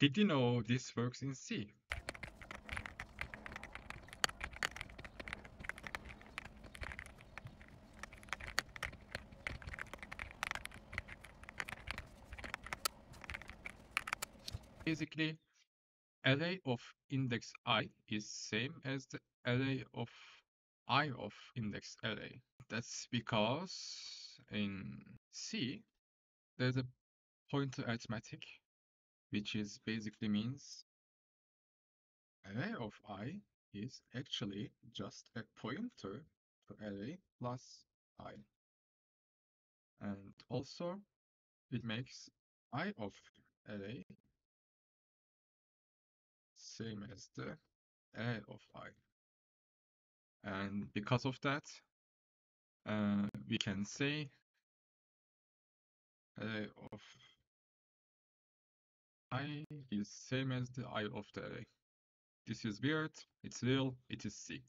Did you know this works in C? Basically, array of index i is same as the array of i of index array. That's because in C, there's a pointer arithmetic, which is basically means array of i is actually just a pointer to array plus i. And also, it makes i of array same as the array of i. And because of that, uh, we can say array of i is same as the i of the array. This is weird, it's real, it is C.